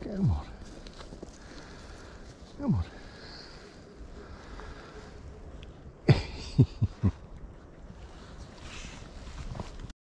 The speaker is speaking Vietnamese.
Qué amor.